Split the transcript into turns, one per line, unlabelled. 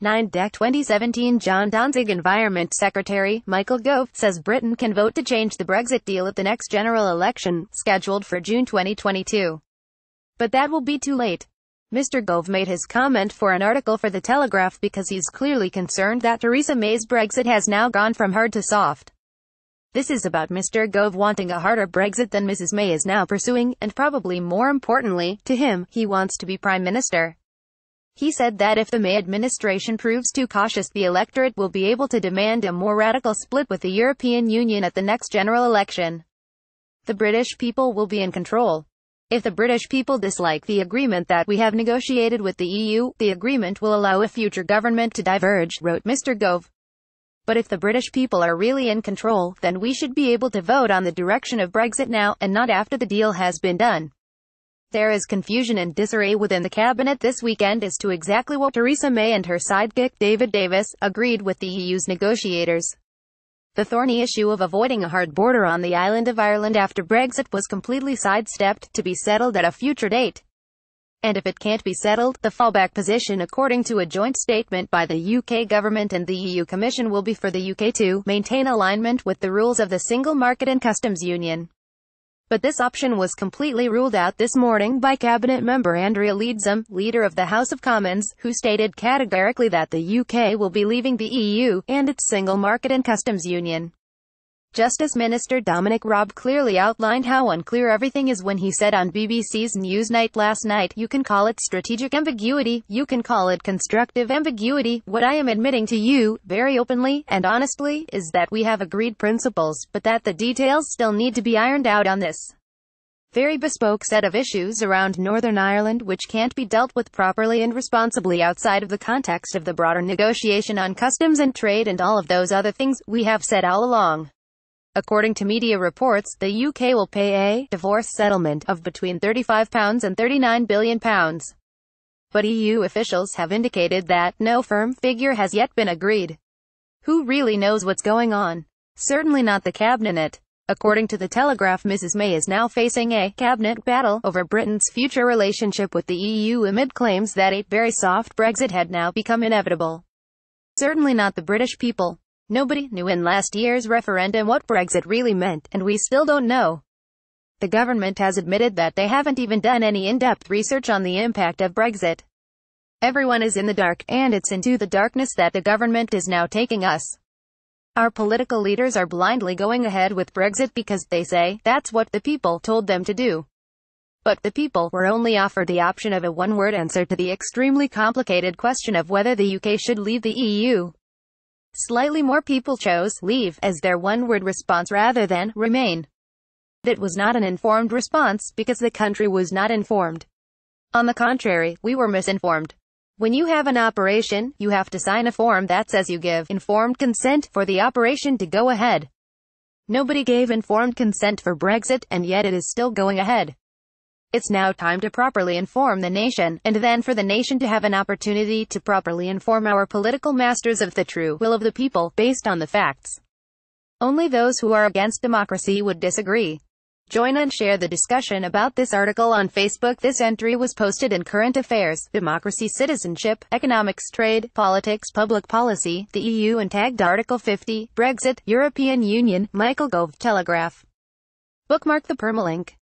9 Deck 2017 Jon Danzig Environment Secretary, Michael Gove, says Britain can vote to change the Brexit deal at the next general election, scheduled for June 2022. But that will be too late. Mr. Gove made his comment for an article for The Telegraph because he's clearly concerned that Theresa May's Brexit has now gone from hard to soft. This is about Mr. Gove wanting a harder Brexit than Mrs. May is now pursuing, and probably more importantly, to him, he wants to be Prime Minister. He said that if the May administration proves too cautious the electorate will be able to demand a more radical split with the European Union at the next general election. The British people will be in control. If the British people dislike the agreement that we have negotiated with the EU, the agreement will allow a future government to diverge, wrote Mr. Gove. But if the British people are really in control, then we should be able to vote on the direction of Brexit now, and not after the deal has been done. There is confusion and disarray within the cabinet this weekend as to exactly what Theresa May and her sidekick David Davis agreed with the EU's negotiators. The thorny issue of avoiding a hard border on the island of Ireland after Brexit was completely sidestepped, to be settled at a future date. And if it can't be settled, the fallback position according to a joint statement by the UK government and the EU Commission will be for the UK to maintain alignment with the rules of the single market and customs union. But this option was completely ruled out this morning by cabinet member Andrea Leadsom, leader of the House of Commons, who stated categorically that the UK will be leaving the EU and its single market and customs union. Justice Minister Dominic Raab clearly outlined how unclear everything is when he said on BBC's Newsnight last night, you can call it strategic ambiguity, you can call it constructive ambiguity, what I am admitting to you, very openly, and honestly, is that we have agreed principles, but that the details still need to be ironed out on this very bespoke set of issues around Northern Ireland which can't be dealt with properly and responsibly outside of the context of the broader negotiation on customs and trade and all of those other things we have said all along. According to media reports, the UK will pay a divorce settlement of between £35 and £39 billion. But EU officials have indicated that no firm figure has yet been agreed. Who really knows what's going on? Certainly not the cabinet. According to the Telegraph Mrs May is now facing a cabinet battle over Britain's future relationship with the EU amid claims that a very soft Brexit had now become inevitable. Certainly not the British people. Nobody knew in last year's referendum what Brexit really meant, and we still don't know. The government has admitted that they haven't even done any in-depth research on the impact of Brexit. Everyone is in the dark, and it's into the darkness that the government is now taking us. Our political leaders are blindly going ahead with Brexit because they say that's what the people told them to do. But the people were only offered the option of a one-word answer to the extremely complicated question of whether the UK should leave the EU. Slightly more people chose leave as their one-word response rather than remain. It was not an informed response because the country was not informed. On the contrary, we were misinformed. When you have an operation, you have to sign a form that says you give informed consent for the operation to go ahead. Nobody gave informed consent for Brexit, and yet it is still going ahead. It's now time to properly inform the nation, and then for the nation to have an opportunity to properly inform our political masters of the true will of the people, based on the facts. Only those who are against democracy would disagree. Join and share the discussion about this article on Facebook. This entry was posted in Current Affairs, Democracy Citizenship, Economics Trade, Politics Public Policy, the EU and tagged Article 50, Brexit, European Union, Michael Gove, Telegraph. Bookmark the permalink.